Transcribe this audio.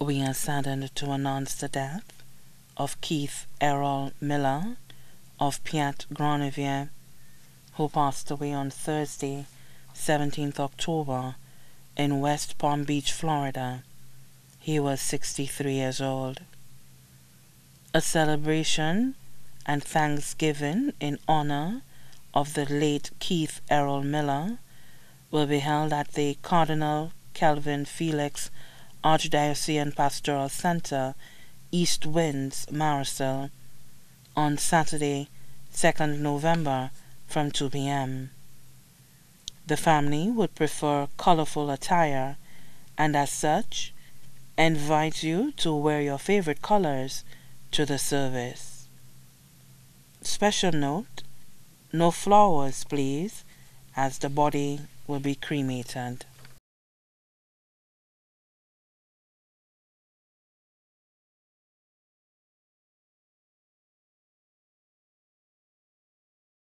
we are saddened to announce the death of Keith Errol Millar of Piat Granivier, who passed away on Thursday, 17th October, in West Palm Beach, Florida. He was 63 years old. A celebration and thanksgiving in honor of the late Keith Errol Millar will be held at the Cardinal Kelvin Felix Archdiocesan Pastoral Center, East Winds, Marisule, on Saturday, 2nd November from 2 p.m. The family would prefer colorful attire and as such invite you to wear your favorite colors to the service. Special note, no flowers please as the body will be cremated.